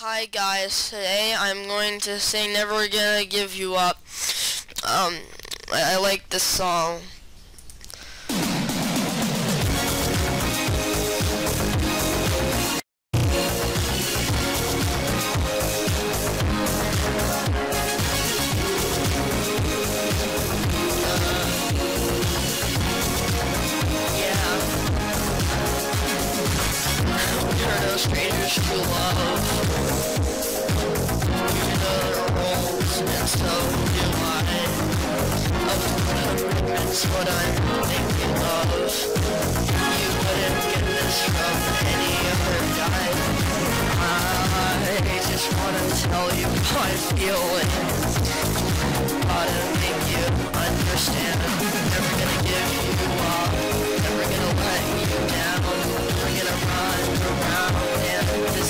Hi guys, today I'm going to sing Never Gonna Give You Up. Um, I, I like this song. Strangers to love. You know their roles, and so do I. Of commitment's what I'm thinking of. You wouldn't get this from any other guy. I just wanna tell you how I feel and gotta make you understand. Never gonna give you up, never gonna let you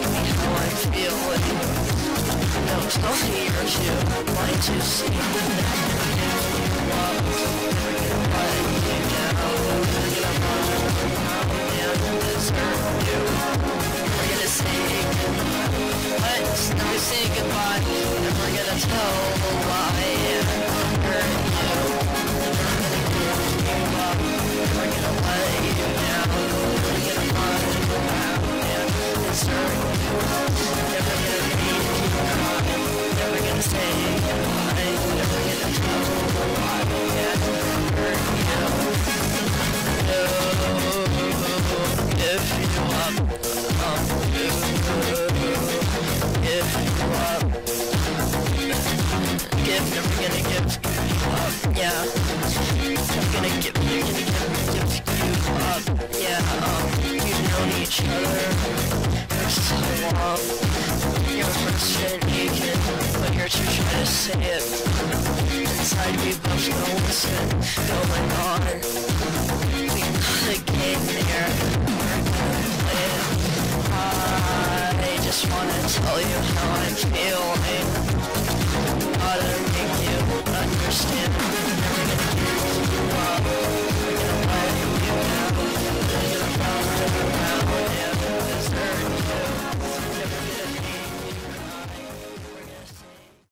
ask me how no, it's not here to see. Up, never gonna gonna run around and desert you. Never gonna say say goodbye, gonna tell a lie and hurt you. Gonna Inside oh we both know what's going on. We got a game there, tell you how I'm feeling. Gotta make you understand.